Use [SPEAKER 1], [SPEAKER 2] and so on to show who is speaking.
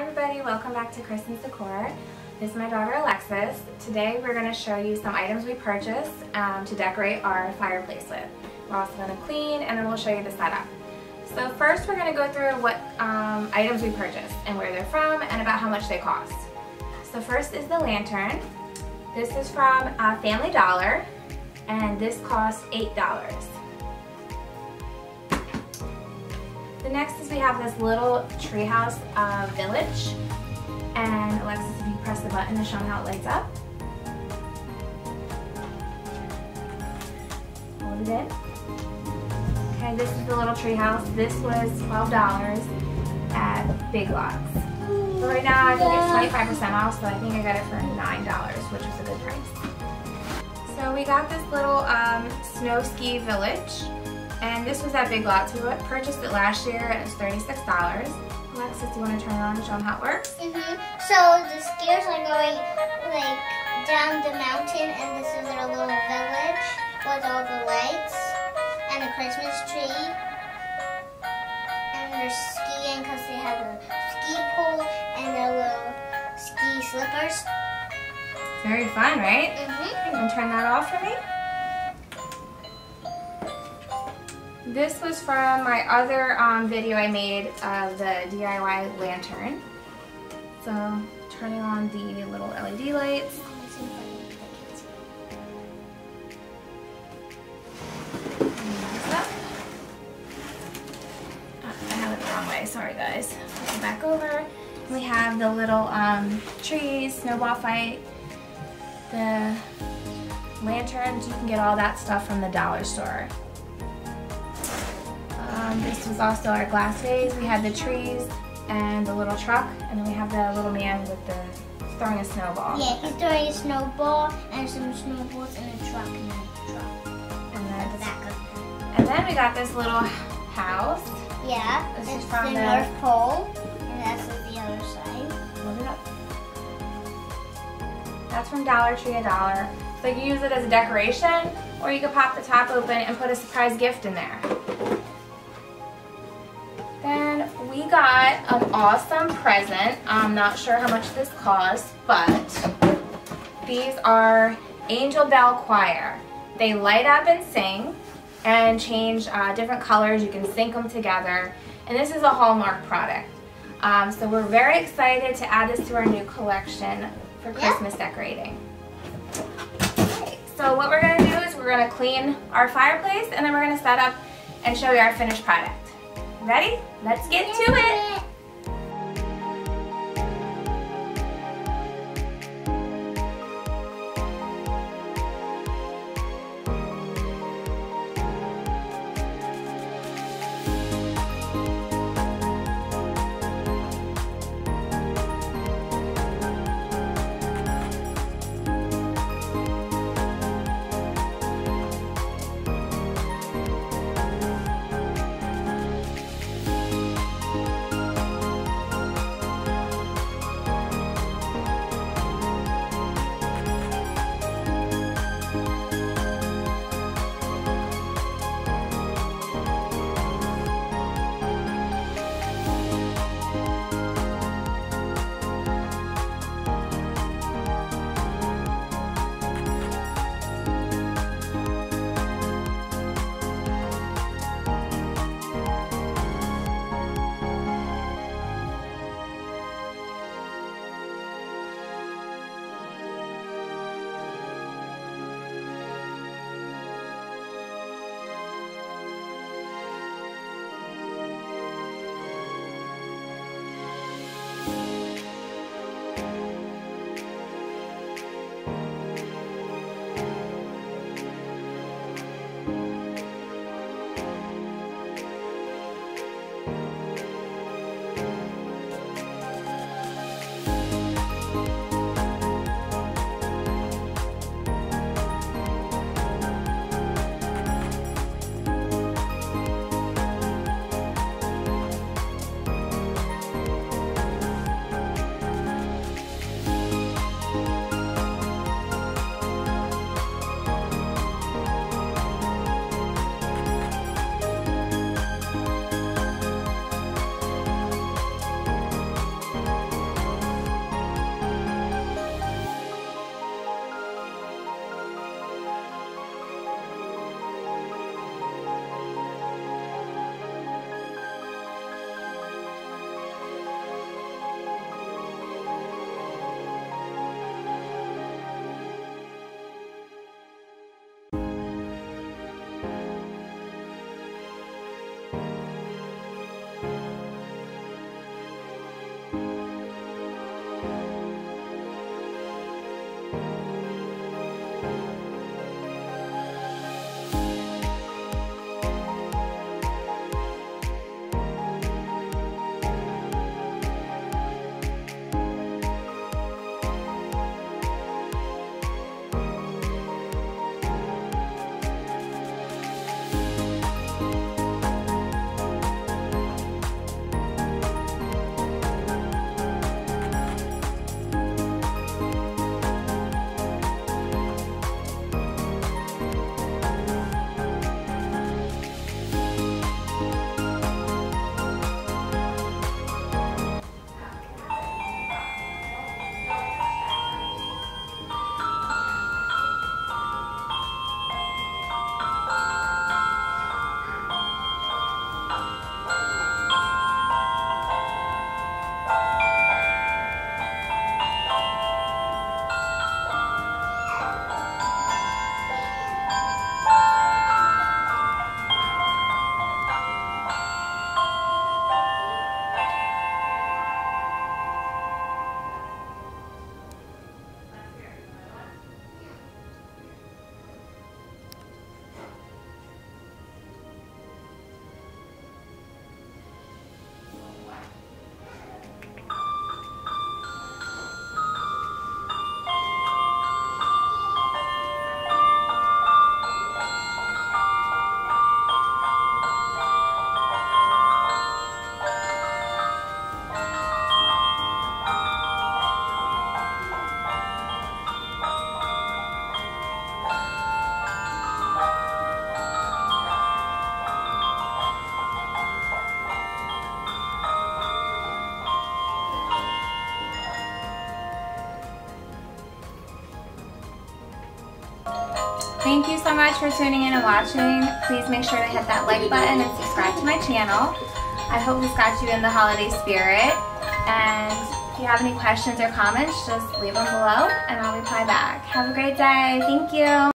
[SPEAKER 1] Everybody, welcome back to Kristin's Decor. This is my daughter Alexis. Today we're going to show you some items we purchased um, to decorate our fireplace with. We're also going to clean and then we'll show you the setup. So first we're going to go through what um, items we purchased and where they're from and about how much they cost. So first is the lantern. This is from uh, Family Dollar and this costs $8. The next is we have this little treehouse uh, village. And Alexis, if you press the button to show them how it lights up. Hold it in. Okay, this is the little treehouse. This was $12 at Big Lots. But right now I think it's 25% off, so I think I got it for $9, which was a good price. So we got this little um, snow ski village. And this was at Big Lots. We purchased it last year and it's $36. Alexis, do you want to turn it on and show them how it works?
[SPEAKER 2] Mm hmm So the skiers are going like down the mountain and this is their little village with all the lights and a Christmas tree. And they're skiing because they have a ski pole and their little ski slippers.
[SPEAKER 1] Very fun, right?
[SPEAKER 2] Mm -hmm.
[SPEAKER 1] You to turn that off for me? This was from my other um, video I made of the DIY lantern. So turning on the little LED lights. Oh, I have it the wrong way, sorry guys. Come back over. We have the little um, trees, snowball fight, the lanterns. You can get all that stuff from the dollar store. Um, this was also our glass vase. We had the trees and the little truck, and then we have the little man with the throwing a snowball.
[SPEAKER 2] Yeah, he's throwing a snowball and some snowballs in a truck and a truck.
[SPEAKER 1] And then, the and then we got this little house.
[SPEAKER 2] Yeah, this is from the, the North Pole, and that's the other side.
[SPEAKER 1] Look it up. That's from Dollar Tree a dollar. So you can use it as a decoration, or you could pop the top open and put a surprise gift in there. Got an awesome present. I'm not sure how much this cost, but these are Angel Bell Choir. They light up and sing and change uh, different colors. You can sync them together. And this is a Hallmark product. Um, so we're very excited to add this to our new collection for Christmas yeah. decorating. Okay, so what we're going to do is we're going to clean our fireplace and then we're going to set up and show you our finished product. Ready? Let's get to it. Thank you so much for tuning in and watching. Please make sure to hit that like button and subscribe to my channel. I hope this got you in the holiday spirit. And if you have any questions or comments, just leave them below and I'll reply back. Have a great day. Thank you.